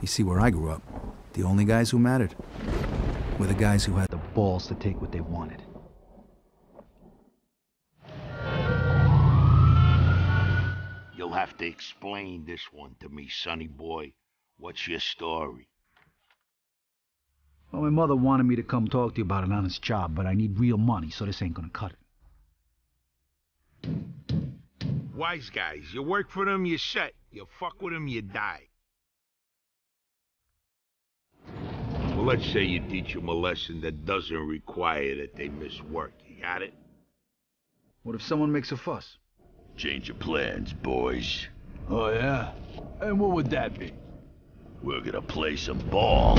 You see, where I grew up, the only guys who mattered were the guys who had the balls to take what they wanted. You'll have to explain this one to me, sonny boy. What's your story? Well, my mother wanted me to come talk to you about an honest job, but I need real money, so this ain't gonna cut it. Wise guys, you work for them, you set. You fuck with them, you die. Let's say you teach them a lesson that doesn't require that they miss work. You got it? What if someone makes a fuss? Change of plans, boys. Oh, yeah? And what would that be? We're gonna play some ball.